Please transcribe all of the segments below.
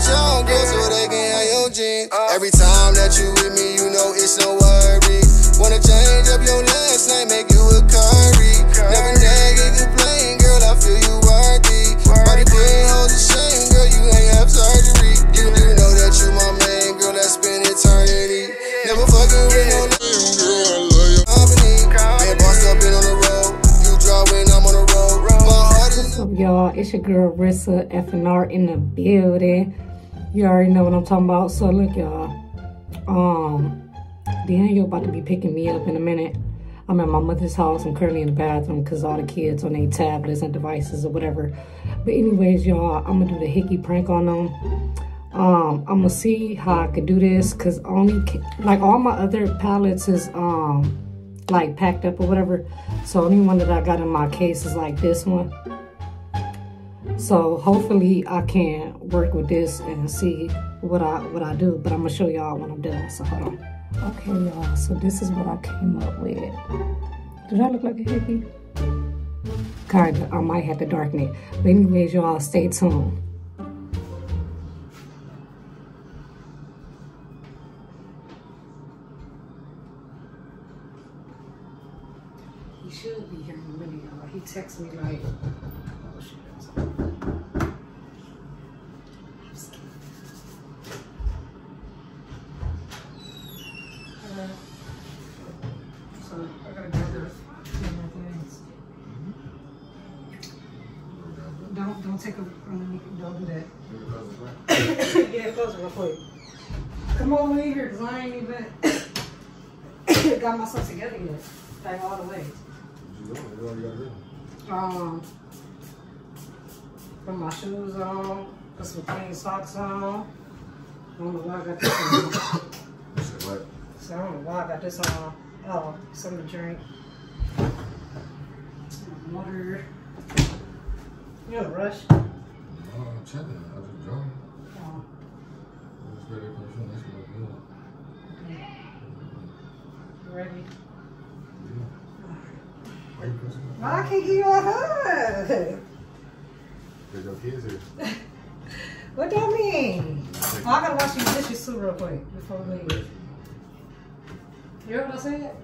splurging. Want you to have my child, girl, so they can have your genes. Every time that you with me, you know it's no worry. Wanna change up your last name, make you a curry. Never nag and complain, girl, I feel you worthy. Body putting hoes to shame, girl, you ain't have surgery. You do know that you my man, girl, that's been eternity. Never fucking with no lame, girl, I love your company. Been bossed up, been on the road. You draw when I'm on the road. My heart is What's up, y'all? It's your girl Rissa FNR in the building. You already know what I'm talking about. So look, y'all. Um, Daniel about to be picking me up in a minute. I'm at my mother's house. I'm currently in the bathroom because all the kids on their tablets and devices or whatever. But anyways, y'all, I'm gonna do the hickey prank on them. Um, I'm gonna see how I could do this because only like all my other palettes is um like packed up or whatever. So only one that I got in my case is like this one. So hopefully I can work with this and see what I what I do. But I'm gonna show y'all when I'm done. So hold on. Okay, y'all. So this is what I came up with. Did I look like a hippie? Kinda. I might have to darken it. But anyways, y'all stay tuned. He should be here in a minute, y'all. He texts me like, take a um, don't do that. yeah, close it real quick. Come over here, cause I ain't even got myself together yet. Like all the way. Um, put my shoes on, put some clean socks on. I don't know why I got this on. What? So I don't know why I got this on. Oh, something to drink. Some Water. You in a rush? Oh, I'm checking. I just joined. Oh, I was ready for the show. That's what I'm doing. you ready? Why you pushing me? Why I can't give you a hug? There's your kids here. What that mean? Oh, I gotta wash these dishes too real quick before we leave. You heard what I said?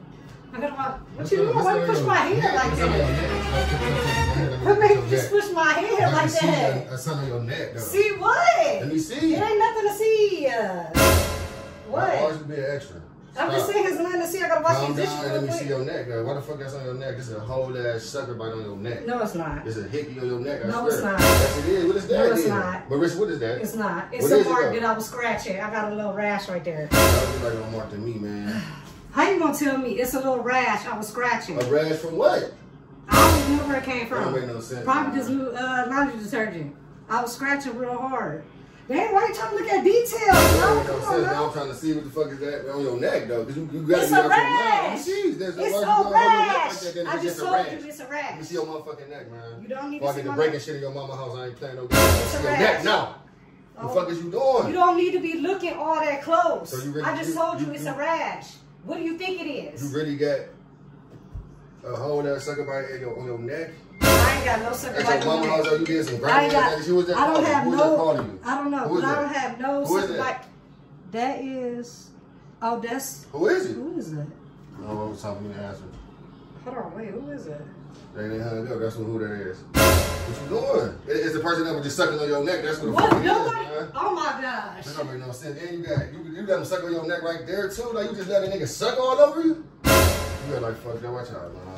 I gotta wash. What you doing? Why you push my hair like that? What made you just push my hair like that? That's something on your neck, though. See what? Let me see. It ain't nothing to see. Uh, Why what? always being extra? I'm just Stop. saying there's nothing to see. I gotta wash these down dishes and let me see your neck. Why the fuck that's on your neck? This is a whole ass sucker bite on your neck. No, it's not. It's a hickey on your neck. I No, swear. it's not. Yes, it is. What is that? No, it's then? not. Marissa, what is that? It's not. It's What a is it, mark that I was scratching. I got a little rash right there. That look like a mark to me, man. How you gonna tell me it's a little rash I was scratching? A rash from what? I don't even know where it came from. That don't make no sense. Probably just uh, laundry detergent. I was scratching real hard. Damn, why you trying to look at details? No, come on. Now no. I'm trying to see what the fuck is that on your neck, though. Because you, you gotta It's be a out your mind. rash. Jeez, there's It's a you gonna hold your neck rash. like that, I just told rash. you it's a rash. me see your motherfucking neck, man. You don't need Before to see my breaking neck. shit in your mama house, I ain't playing no a games. Your rash. neck now. The Oh. fuck is you doing? You don't need to be looking all that close. So you really- I just you- told you you- it's you- a rash. What do you think it is? You really got a whole that sucker bite your, on your neck? I ain't got no sucker At bite your mama house, you did some I ain't got. Who was that I don't have Who no. I don't know. Is but I don't have no Who is that? Is. Oh, that's. Who is it? Who is that? No, I was talking to answer. Hold on, wait. Who is that? They ain't hung up. That's who, that is. What you doing? It- It's the person that was just sucking on your neck. That's what the What? fuck it is, Nobody. man. Oh my gosh. That don't make no sense. And you got you, you got him suck on your neck right there too. Like you just let a nigga suck all over you. You got like fuck that. Watch out, man.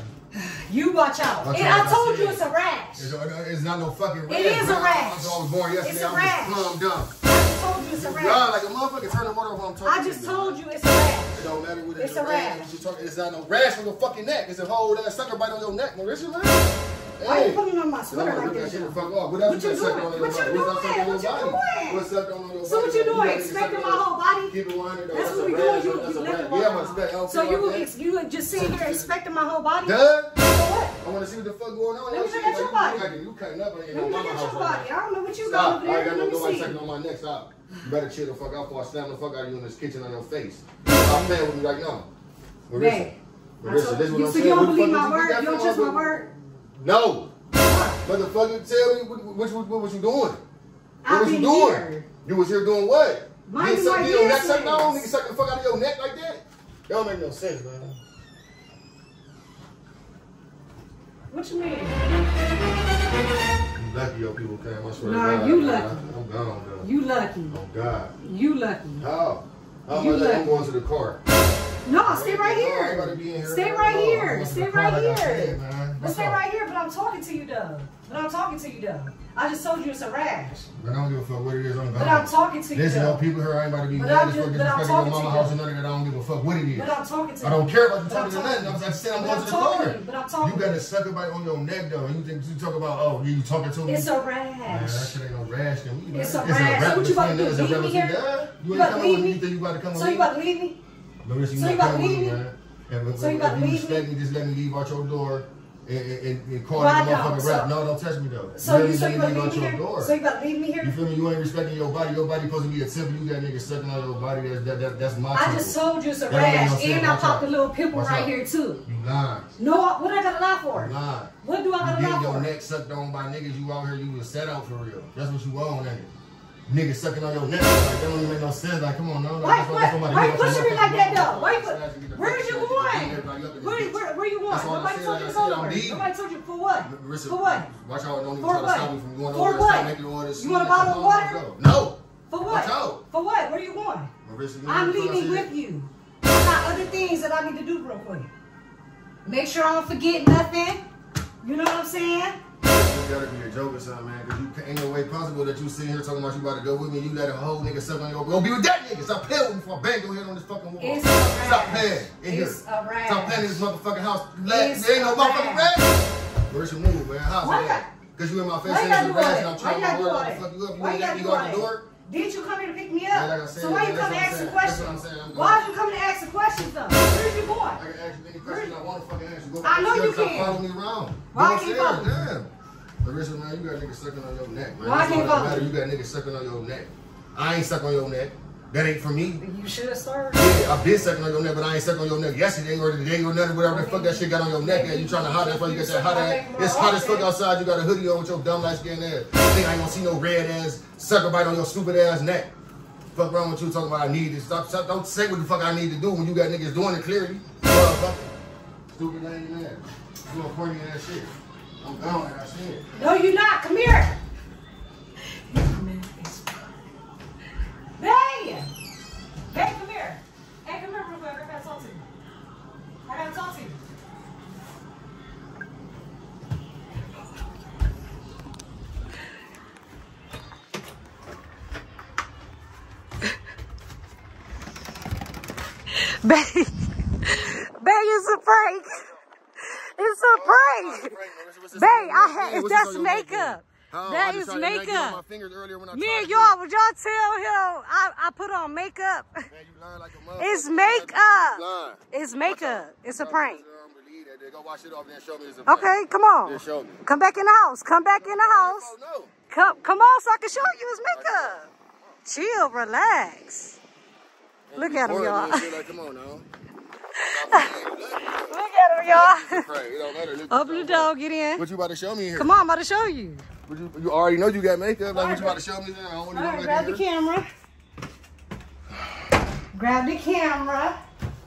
You watch out. Watch And out, I told you it's a rash. It's, it's not no fucking rash. It is a rash. I was born yesterday. It's a I'm rash. just plumb dumb. I told you it's a rash. God, like a motherfucker turn the water off. I'm talking. I just you, told you it's a rash. It don't matter what It's it's a a rash. rash. You talking- It's not no rash on your fucking neck. It's a whole that sucker bite on your neck, Marissa, man. Why Hey. you putting on my sweater like this? shit the fuck off. What What you doing? What you doing? What's sucked on What you doing? What's sucked on your So what you doing? Expecting my whole body? Keep it winding though. That's That's what we doing. You, you a left it Yeah, I'm expect. So you you just sitting here expecting my whole body? Duh. I want to see what the fuck going on. Let me look at your body. You, like, you cutting up Let me look at your body. I don't know what you got over I there. ain't got no nobody sucking on my neck. Stop. You better chill the fuck out before I slam the fuck out of you in this kitchen on your face. Stop playing with me right now. Marissa. Marissa, this is what you I'm so saying. you don't believe my word? You don't trust my word? No. Motherfucker, tell me what, what, what, what was you doing? What was you doing? here. You was here doing what? Mind you my suck your neck sucked business. Nigga suck the fuck out of your neck like that? That don't make no sense, man. What you mean? You lucky your people came. I swear Nah, to God. you lucky. I'm gone, though. You lucky. Oh, God. You lucky. How? How You much I'm going to the car? No, stay right I ain't about to here. here. Stay right here. Stay right I here. But stay right here, but I'm talking to you though. But I'm talking to you though. I just told you it's a rash. But I don't give a fuck what it is. I'm. But I'm talking to you Listen, though. no people here. I ain't about to be But mad I'm as fuck but I'm disrespecting your talking to mama you. house and none of that. I don't give a fuck what it is. But I'm talking to you. I don't care about you talking to nothing. I'm just saying I'm going I'm to the talking car. to you. But I'm talking You got to a sucker bite on your neck though. You think you talk about oh you talking to me? It's a Man, that shit ain't no rash me. man. It's a rash. rap What you about to do? us. It's a Leave me here? You about to leave me. You think you about to come So you about to leave me? So you about to leave me, me? man. And if, So you about to leave me, just let me leave out your door and, and, and, and call Why the motherfucking So- rap. No, don't touch me though. So you so you about leave me here? door. So you about to leave me here? You feel me? You ain't respecting your body. Your body supposed to be a temple. You got niggas sucking on your body. That's that, that, that's my I just temple. told you it's a That don't make no rash. And I popped a little pimple right here too. You lying. No, what I gotta lie for? You lying. What do I gotta getting lie your neck sucked on by niggas. You out here. You was set out for real. That's what you on, ain't it? Niggas sucking on your neck. Like, that don't even make no sense. Like, come on, no. Why, That's why, why you pushing me like that though? Why you put, where is you going? Where, where, where you going? That's all I Nobody told you to go over. Nobody told you for what? For what? Watch out, don't even try to stop me from going For over there. what? Stop making all this You want a bottle of water? No. For what? For what? Where you going? Marissa, you I'm know what I leaving with you. I got other things that I need to do real quick. Make sure I don't forget nothing. You know what I'm saying? You gotta be a joke or something, man. Cause you ain't no way possible that you sitting here talking about you about to go with me. You let a whole nigga suck on your. Go be with that nigga. Stop playing with me before I bang your head on this fucking wall. It's. Stop playing in here. It's a rash. Stop playing in this motherfucking house. Let, It's there ain't no motherfucking rash. rash. Where's your move, man? How's Why it? not? Cause you in my face Why saying you gotta it's do a all rash and I'm Why trying you do word to that? fuck you up. You Why you ain't let me go out the door. Didn't you come here to pick me Yeah, up? like said, so why you come to ask the questions I'm saying. I'm Why did you come to ask the questions though? Where you I can ask you any question I want to fucking ask you. Go I know you can. following me around. Why Go I can't upstairs, follow you? Damn. Larissa, man, you got niggas sucking on your neck, man. Why I can't that matter. you? You got niggas sucking on your neck. I ain't suck on your neck. That ain't for me. You should have started. Yeah, I've been sucking on your neck, but I ain't sucking on your neck yesterday or today or nothing, whatever the fuck that shit got on your neck. And you trying to hide that fuck, you got that hot ass. It's hot as fuck outside. You got a hoodie on with your dumb light skin ass. You think I ain't gonna see no red ass sucker bite on your stupid ass neck? Fuck wrong with you talking about I need this. Stop, stop, don't say what the fuck I need to do when you got niggas doing it clearly. Motherfucker. Stupid lame man. Doing pointy ass shit. I'm I. No, you're not. Come here. Hey! Hey, come here. Hey, come here real quick. I gotta. I gotta. Babe, babe, it's a prank. It's a prank. Babe, I had, that's makeup. That is makeup. Me and y'all, would y'all tell him I, I put on makeup? It's makeup. It's makeup. It's a prank. Go wash it off and then show me it's a Okay, come on. Then show me. Come back in the house. Come back in the house. Oh. Come, come on, so I can show you his makeup. Chill, relax. Look at him, y'all. Look at him, y'all. Open the door, get in. What you about to show me here? Come on, I'm about to show you. What you, you already know you got makeup. Like, what you about to show me? Then I don't want All right, grab the camera. Grab the camera.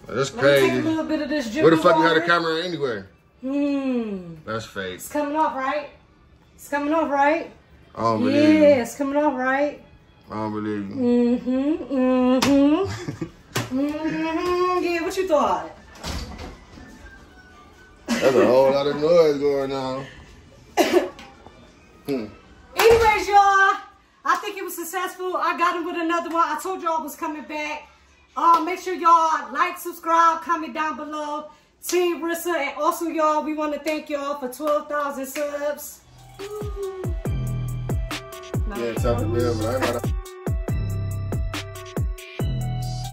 That's Let me take a crazy. little bit of this Where the fuck you had a camera anywhere? Hmm. That's fake. It's coming off, right? It's coming off, right? I don't believe Yeah, it's coming off, right? I don't believe you. Mm-hmm. Mm-hmm. mm-hmm. Yeah, what you thought? That's a whole lot of noise going on. Hmm. Anyways, y'all, I think it was successful. I got him with another one. I told y'all I was coming back. Uh, make sure y'all like, subscribe, comment down below. Team Rissa, and also y'all, we want to thank y'all for 12,000 subs. Yeah, tap the bell, but I to.